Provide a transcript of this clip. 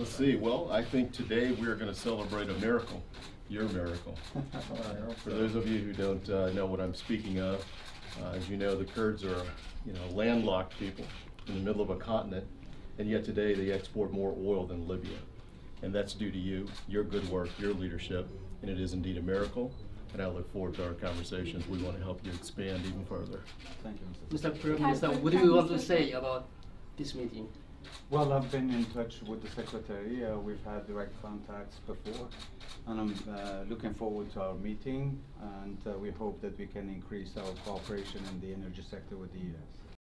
Let's see, well, I think today we're gonna celebrate a miracle, your miracle. For those of you who don't uh, know what I'm speaking of, uh, as you know, the Kurds are, you know, landlocked people in the middle of a continent, and yet today they export more oil than Libya. And that's due to you, your good work, your leadership, and it is indeed a miracle. And I look forward to our conversations. We want to help you expand even further. Thank you, Mr. Mr. Prime Minister, what do you want to say about this meeting? Well, I've been in touch with the secretary. Uh, we've had direct contacts before, and I'm uh, looking forward to our meeting. And uh, we hope that we can increase our cooperation in the energy sector with the US.